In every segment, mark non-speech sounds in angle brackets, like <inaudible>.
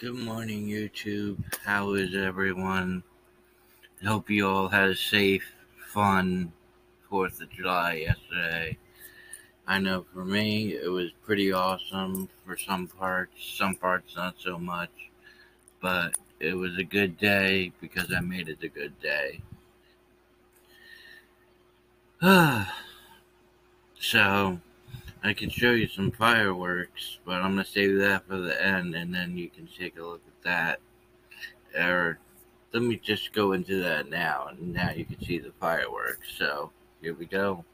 Good morning, YouTube. How is everyone? I hope you all had a safe, fun 4th of July yesterday. I know for me, it was pretty awesome for some parts, some parts not so much, but it was a good day because I made it a good day. <sighs> so, I can show you some fireworks, but I'm gonna save that for the end, and then you can take a look at that. Or let me just go into that now, and now you can see the fireworks. So here we go.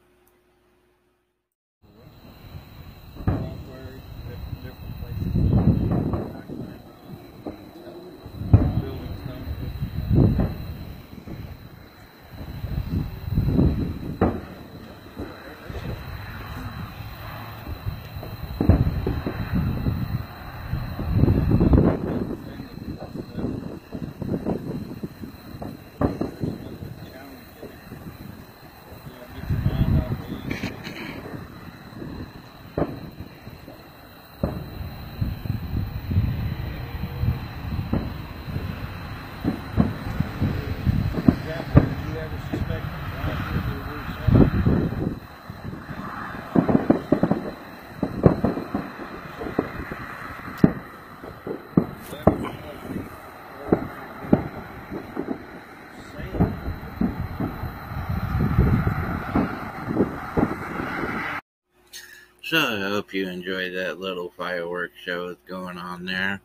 So I hope you enjoyed that little fireworks show that's going on there.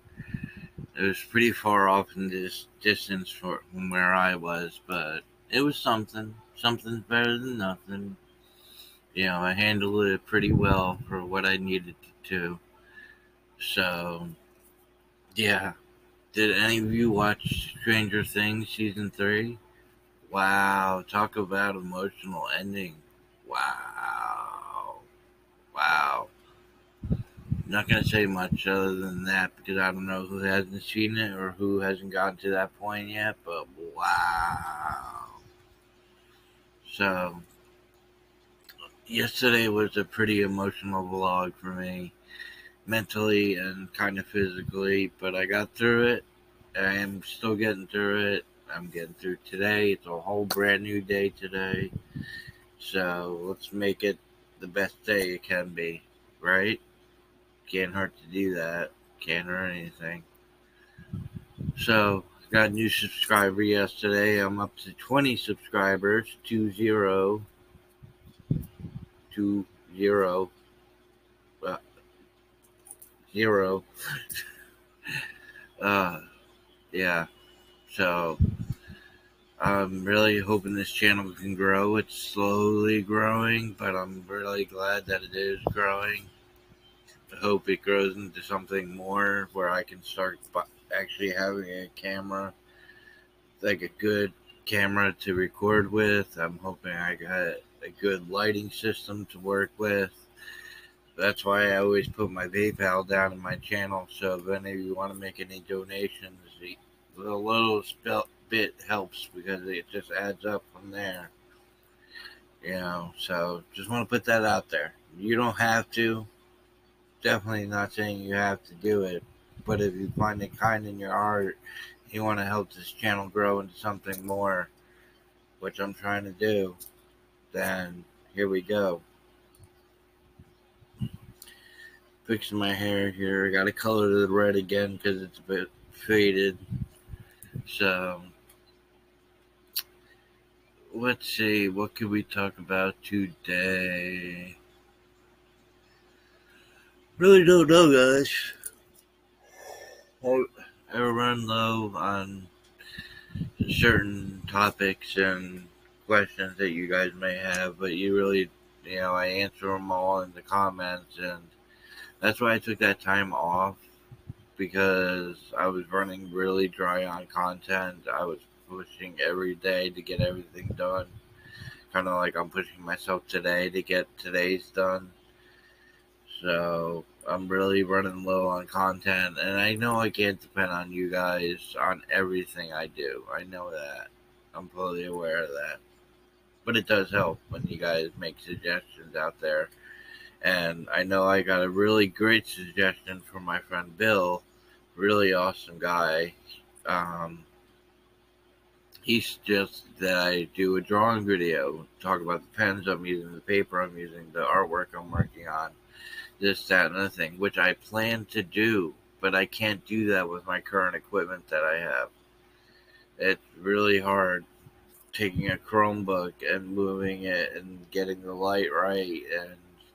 It was pretty far off in this distance from where I was, but it was something. Something's better than nothing. You know, I handled it pretty well for what I needed to. So, yeah. Did any of you watch Stranger Things season three? Wow, talk about emotional ending. Wow. Wow. Not going to say much other than that because I don't know who hasn't seen it or who hasn't gotten to that point yet, but wow. So, yesterday was a pretty emotional vlog for me, mentally and kind of physically, but I got through it. I am still getting through it. I'm getting through today. It's a whole brand new day today. So let's make it the best day it can be, right? Can't hurt to do that. Can't hurt anything. So, got a new subscriber yesterday. I'm up to 20 subscribers, two zero, two zero, uh, zero. <laughs> uh, yeah. So, I'm really hoping this channel can grow. It's slowly growing, but I'm really glad that it is growing. Hope it grows into something more where I can start actually having a camera, like a good camera to record with. I'm hoping I got a good lighting system to work with. That's why I always put my PayPal down in my channel. So if any of you want to make any donations, a little bit helps because it just adds up from there. You know, so just want to put that out there. You don't have to. Definitely not saying you have to do it, but if you find it kind in your heart, you want to help this channel grow into something more, which I'm trying to do, then here we go. Fixing my hair here. I got to color it red again because it's a bit faded. So let's see, what can we talk about today? Really don't know, guys. I, I run low on certain topics and questions that you guys may have, but you really, you know, I answer them all in the comments, and that's why I took that time off because I was running really dry on content. I was pushing every day to get everything done. Kind of like I'm pushing myself today to get today's done. So I'm really running low on content, and I know I can't depend on you guys on everything I do. I know that. I'm fully aware of that. But it does help when you guys make suggestions out there. And I know I got a really great suggestion from my friend Bill really awesome guy. Um, he's just that I do a drawing video, talk about the pens I'm using, the paper I'm using, the artwork I'm working on, this, that, and other thing, which I plan to do, but I can't do that with my current equipment that I have. It's really hard taking a Chromebook and moving it and getting the light right, and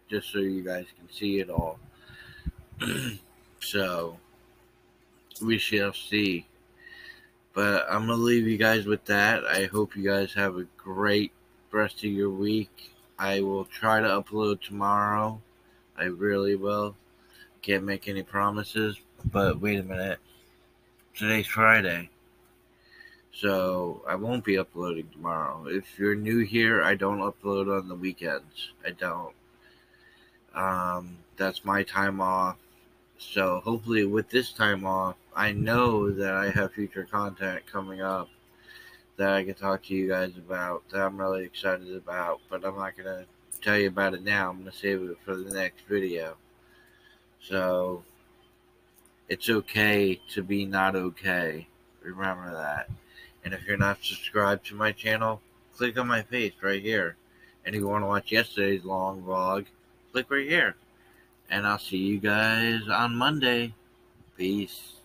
just so you guys can see it all. <clears throat> so, we shall see. But I'm going to leave you guys with that. I hope you guys have a great rest of your week. I will try to upload tomorrow. I really will. Can't make any promises, but wait a minute. Today's Friday. So I won't be uploading tomorrow. If you're new here, I don't upload on the weekends. I don't. Um, that's my time off. So hopefully, with this time off, I know that I have future content coming up that I can talk to you guys about that I'm really excited about, but I'm not to tell you about it now. I'm going to save it for the next video. So, it's okay to be not okay. Remember that. And if you're not subscribed to my channel, click on my face right here. And if you want to watch yesterday's long vlog, click right here. And I'll see you guys on Monday. Peace.